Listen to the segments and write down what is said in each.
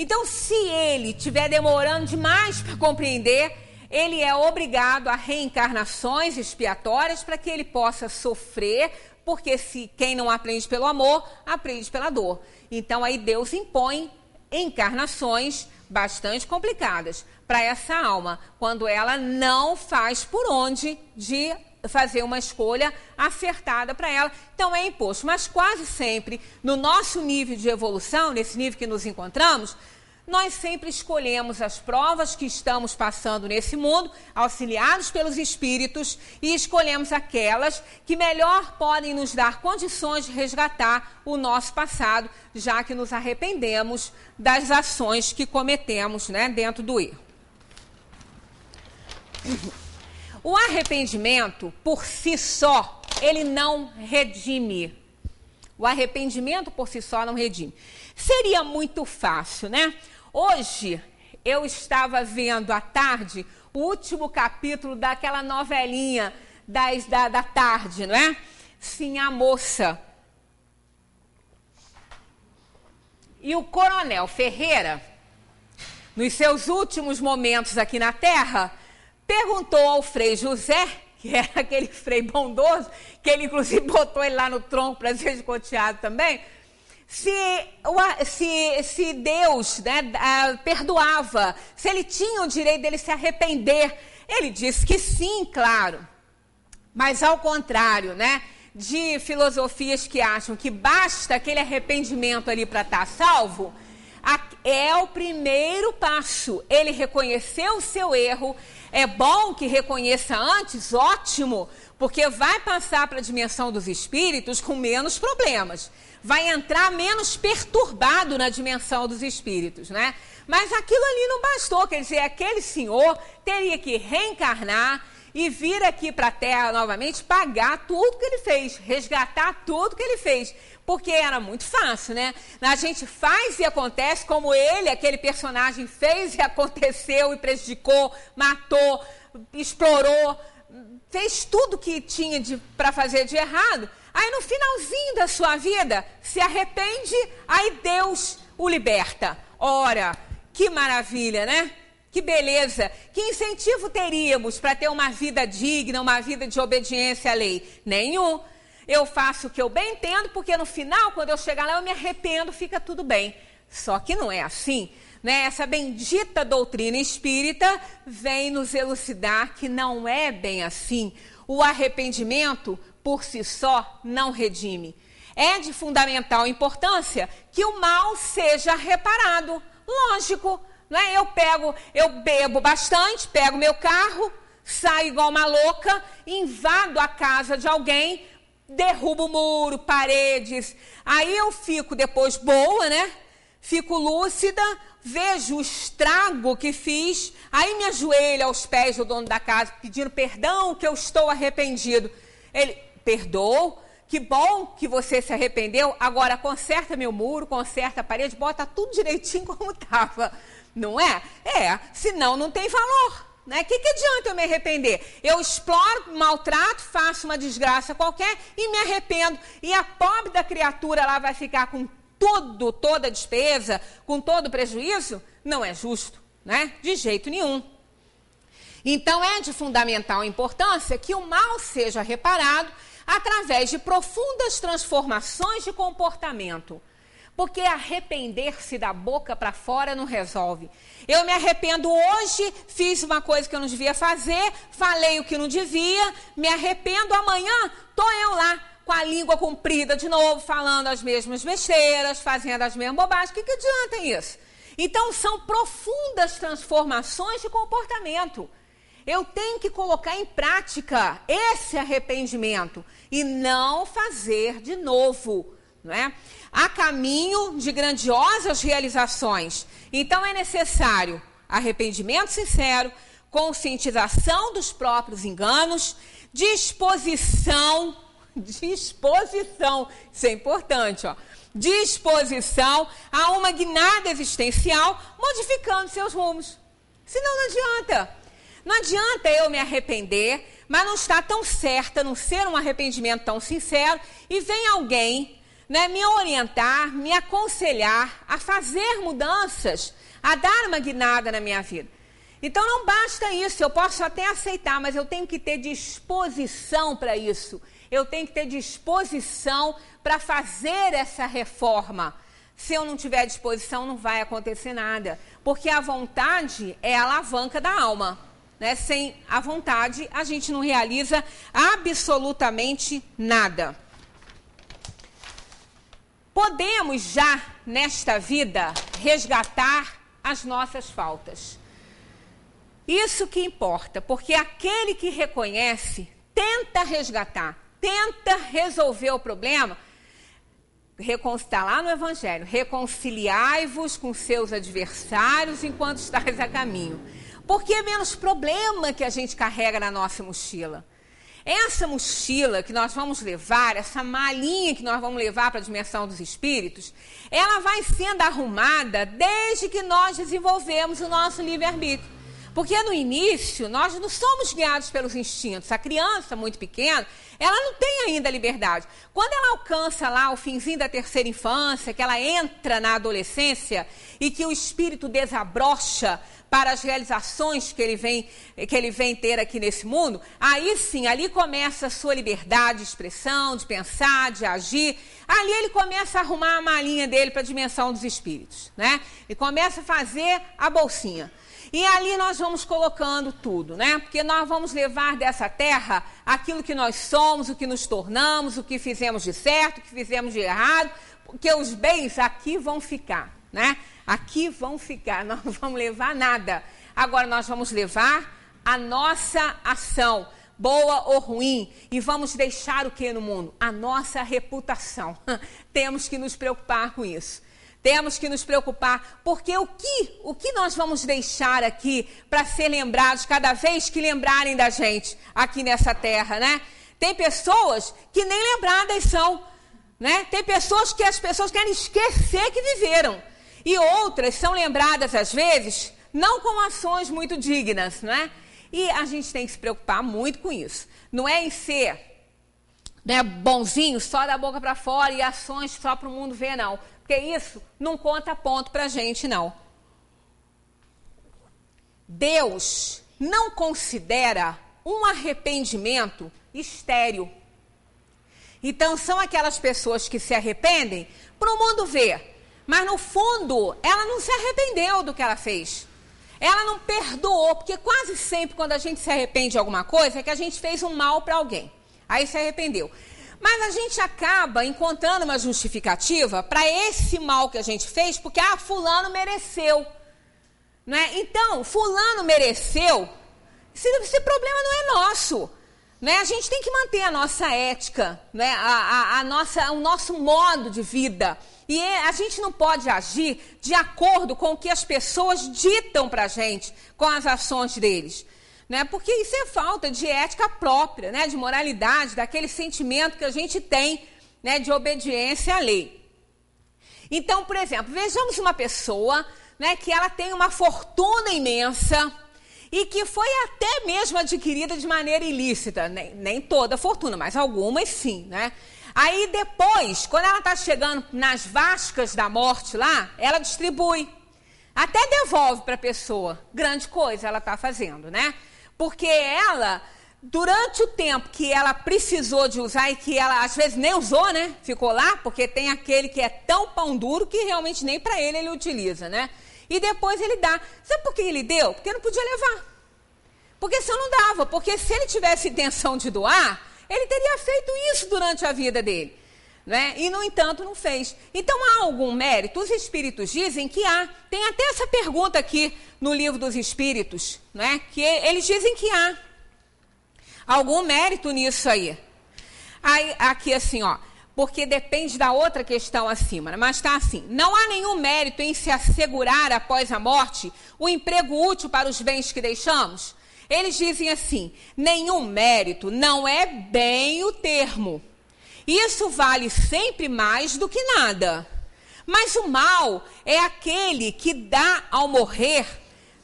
Então, se ele estiver demorando demais para compreender, ele é obrigado a reencarnações expiatórias para que ele possa sofrer, porque se quem não aprende pelo amor, aprende pela dor. Então aí Deus impõe encarnações bastante complicadas para essa alma, quando ela não faz por onde de fazer uma escolha acertada para ela. Então é imposto. Mas quase sempre, no nosso nível de evolução, nesse nível que nos encontramos, nós sempre escolhemos as provas que estamos passando nesse mundo, auxiliados pelos espíritos, e escolhemos aquelas que melhor podem nos dar condições de resgatar o nosso passado, já que nos arrependemos das ações que cometemos né, dentro do erro. O arrependimento, por si só, ele não redime. O arrependimento por si só não redime. Seria muito fácil, né? Hoje eu estava vendo à tarde o último capítulo daquela novelinha das, da, da tarde, não é? Sim, a moça. E o coronel Ferreira, nos seus últimos momentos aqui na Terra, perguntou ao Frei José, que era aquele Frei bondoso, que ele inclusive botou ele lá no tronco para ser escoteado também, se, se, se Deus né, perdoava, se ele tinha o direito dele se arrepender. Ele disse que sim, claro. Mas ao contrário, né? De filosofias que acham que basta aquele arrependimento ali para estar tá salvo, é o primeiro passo. Ele reconheceu o seu erro. É bom que reconheça antes, ótimo, porque vai passar para a dimensão dos espíritos com menos problemas. Vai entrar menos perturbado na dimensão dos espíritos, né? Mas aquilo ali não bastou, quer dizer, aquele senhor teria que reencarnar e vir aqui para a Terra novamente pagar tudo que ele fez, resgatar tudo que ele fez porque era muito fácil, né? A gente faz e acontece como ele, aquele personagem, fez e aconteceu e prejudicou, matou, explorou, fez tudo que tinha para fazer de errado. Aí no finalzinho da sua vida, se arrepende, aí Deus o liberta. Ora, que maravilha, né? Que beleza! Que incentivo teríamos para ter uma vida digna, uma vida de obediência à lei? Nenhum eu faço o que eu bem entendo, porque no final, quando eu chegar lá, eu me arrependo, fica tudo bem. Só que não é assim. Né? Essa bendita doutrina espírita vem nos elucidar que não é bem assim. O arrependimento, por si só, não redime. É de fundamental importância que o mal seja reparado. Lógico, né? eu pego, eu bebo bastante, pego meu carro, saio igual uma louca, invado a casa de alguém, derrubo muro, paredes. Aí eu fico depois boa, né? Fico lúcida, vejo o estrago que fiz, aí me ajoelho aos pés do dono da casa, pedindo perdão que eu estou arrependido. Ele, perdoou, que bom que você se arrependeu, agora conserta meu muro, conserta a parede, bota tudo direitinho como estava. Não é? É, senão não tem valor. Né? O que, que adianta eu me arrepender? Eu exploro, maltrato, faço uma desgraça qualquer e me arrependo. E a pobre da criatura lá vai ficar com tudo, toda a despesa, com todo o prejuízo? Não é justo, né? De jeito nenhum. Então é de fundamental importância que o mal seja reparado através de profundas transformações de comportamento. Porque arrepender-se da boca para fora não resolve. Eu me arrependo hoje, fiz uma coisa que eu não devia fazer, falei o que não devia, me arrependo amanhã, tô eu lá com a língua comprida de novo, falando as mesmas besteiras, fazendo as mesmas bobagens. O que, que adianta isso? Então são profundas transformações de comportamento. Eu tenho que colocar em prática esse arrependimento e não fazer de novo, não é? Há caminho de grandiosas realizações. Então é necessário arrependimento sincero, conscientização dos próprios enganos, disposição, disposição, isso é importante, ó, disposição a uma guinada existencial, modificando seus rumos. Senão não adianta. Não adianta eu me arrepender, mas não estar tão certa, não ser um arrependimento tão sincero, e vem alguém né, me orientar, me aconselhar a fazer mudanças, a dar uma guinada na minha vida. Então não basta isso, eu posso até aceitar, mas eu tenho que ter disposição para isso. Eu tenho que ter disposição para fazer essa reforma. Se eu não tiver disposição, não vai acontecer nada. Porque a vontade é a alavanca da alma. Né? Sem a vontade, a gente não realiza absolutamente nada. Podemos já, nesta vida, resgatar as nossas faltas. Isso que importa, porque aquele que reconhece tenta resgatar, tenta resolver o problema. Está lá no Evangelho: reconciliai-vos com seus adversários enquanto estáis a caminho. Porque é menos problema que a gente carrega na nossa mochila. Essa mochila que nós vamos levar, essa malinha que nós vamos levar para a dimensão dos espíritos, ela vai sendo arrumada desde que nós desenvolvemos o nosso livre-arbítrio. Porque no início, nós não somos guiados pelos instintos. A criança muito pequena, ela não tem ainda liberdade. Quando ela alcança lá o finzinho da terceira infância, que ela entra na adolescência e que o espírito desabrocha para as realizações que ele vem, que ele vem ter aqui nesse mundo, aí sim, ali começa a sua liberdade de expressão, de pensar, de agir. Ali ele começa a arrumar a malinha dele para a dimensão dos espíritos, né? E começa a fazer a bolsinha. E ali nós vamos colocando tudo, né? Porque nós vamos levar dessa terra aquilo que nós somos, o que nos tornamos, o que fizemos de certo, o que fizemos de errado, porque os bens aqui vão ficar, né? Aqui vão ficar, nós não vamos levar nada. Agora nós vamos levar a nossa ação, boa ou ruim, e vamos deixar o que no mundo? A nossa reputação. Temos que nos preocupar com isso. Temos que nos preocupar, porque o que, o que nós vamos deixar aqui para ser lembrados cada vez que lembrarem da gente aqui nessa terra, né? Tem pessoas que nem lembradas são, né? Tem pessoas que as pessoas querem esquecer que viveram. E outras são lembradas às vezes não com ações muito dignas, né? E a gente tem que se preocupar muito com isso. Não é em ser né, bonzinho só da boca para fora e ações só para o mundo ver, não. Porque isso não conta ponto para a gente, não. Deus não considera um arrependimento estéreo. Então, são aquelas pessoas que se arrependem para o mundo ver. Mas, no fundo, ela não se arrependeu do que ela fez. Ela não perdoou, porque quase sempre, quando a gente se arrepende de alguma coisa, é que a gente fez um mal para alguém. Aí se arrependeu. Mas a gente acaba encontrando uma justificativa para esse mal que a gente fez, porque ah, fulano mereceu. Né? Então, fulano mereceu, esse, esse problema não é nosso. Né? A gente tem que manter a nossa ética, né? a, a, a nossa, o nosso modo de vida. E a gente não pode agir de acordo com o que as pessoas ditam para a gente, com as ações deles né? Porque isso é falta de ética própria, né? De moralidade, daquele sentimento que a gente tem, né? De obediência à lei. Então, por exemplo, vejamos uma pessoa, né? Que ela tem uma fortuna imensa e que foi até mesmo adquirida de maneira ilícita, nem, nem toda a fortuna, mas algumas sim, né? Aí depois, quando ela está chegando nas vascas da morte lá, ela distribui. Até devolve para a pessoa. Grande coisa ela está fazendo, né? Porque ela, durante o tempo que ela precisou de usar e que ela às vezes nem usou, né? Ficou lá, porque tem aquele que é tão pão duro que realmente nem para ele ele utiliza, né? E depois ele dá. Sabe por que ele deu? Porque não podia levar. Porque se não dava, porque se ele tivesse intenção de doar, ele teria feito isso durante a vida dele. Né? E, no entanto, não fez. Então, há algum mérito? Os espíritos dizem que há. Tem até essa pergunta aqui no livro dos espíritos, né? que eles dizem que há algum mérito nisso aí. aí aqui, assim, ó. Porque depende da outra questão acima, né? mas está assim: não há nenhum mérito em se assegurar após a morte o emprego útil para os bens que deixamos? Eles dizem assim: nenhum mérito não é bem o termo isso vale sempre mais do que nada. Mas o mal é aquele que dá ao morrer,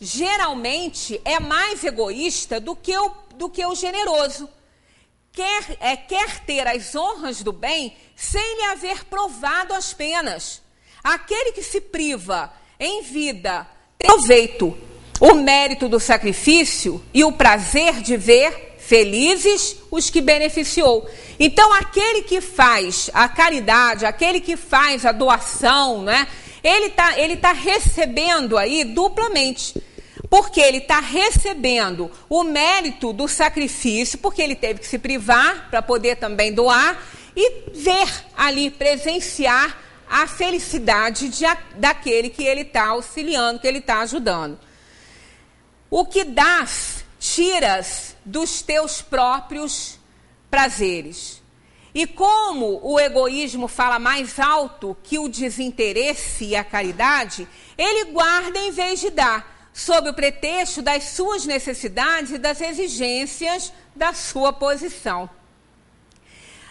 geralmente é mais egoísta do que o, do que o generoso. quer, é, quer ter as honras do bem sem lhe haver provado as penas. Aquele que se priva em vida proveito, o mérito do sacrifício e o prazer de ver felizes os que beneficiou. Então, aquele que faz a caridade, aquele que faz a doação, né, ele está ele tá recebendo aí duplamente porque ele está recebendo o mérito do sacrifício, porque ele teve que se privar para poder também doar e ver ali, presenciar a felicidade de, daquele que ele está auxiliando, que ele está ajudando. O que dás, tiras dos teus próprios prazeres. E como o egoísmo fala mais alto que o desinteresse e a caridade, ele guarda em vez de dar sob o pretexto das suas necessidades e das exigências da sua posição.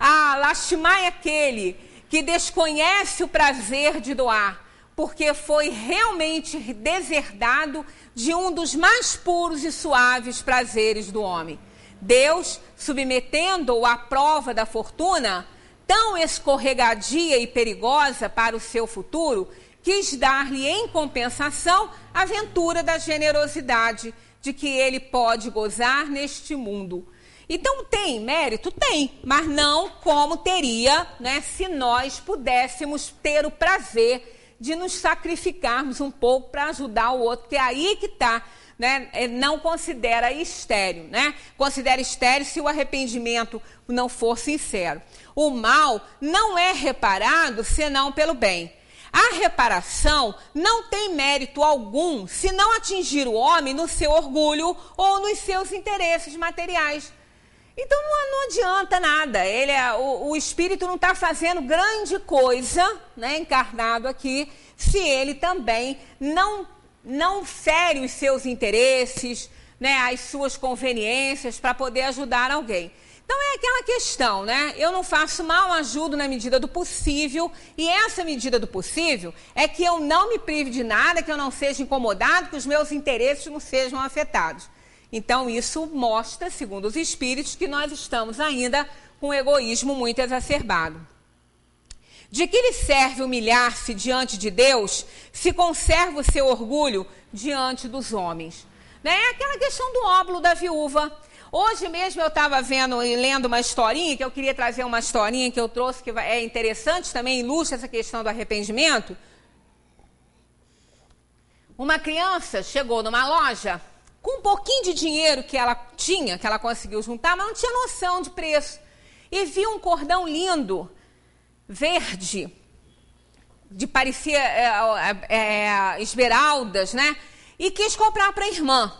Ah, lastimai aquele que desconhece o prazer de doar, porque foi realmente deserdado de um dos mais puros e suaves prazeres do homem. Deus, submetendo-o à prova da fortuna, tão escorregadia e perigosa para o seu futuro, quis dar-lhe em compensação a ventura da generosidade de que ele pode gozar neste mundo. Então tem mérito? Tem, mas não como teria né, se nós pudéssemos ter o prazer de nos sacrificarmos um pouco para ajudar o outro, que é aí que está. Né, é, não considera estéreo, né? Considera estéreo se o arrependimento não for sincero. O mal não é reparado senão pelo bem. A reparação não tem mérito algum se não atingir o homem no seu orgulho ou nos seus interesses materiais. Então não, não adianta nada. Ele é, o, o espírito não está fazendo grande coisa, né, encarnado aqui, se ele também não não fere os seus interesses, né, as suas conveniências para poder ajudar alguém. Então é aquela questão, né? Eu não faço mal, ajudo na medida do possível, e essa medida do possível é que eu não me prive de nada, que eu não seja incomodado, que os meus interesses não sejam afetados. Então isso mostra, segundo os espíritos, que nós estamos ainda com um egoísmo muito exacerbado. De que lhe serve humilhar-se diante de Deus se conserva o seu orgulho diante dos homens? Né? É aquela questão do óbolo da viúva. Hoje mesmo eu estava vendo e lendo uma historinha, que eu queria trazer uma historinha que eu trouxe, que é interessante também, ilustra essa questão do arrependimento. Uma criança chegou numa loja com um pouquinho de dinheiro que ela tinha, que ela conseguiu juntar, mas não tinha noção de preço. E viu um cordão lindo, verde, de parecia é, é, é, esmeraldas, né? E quis comprar para a irmã.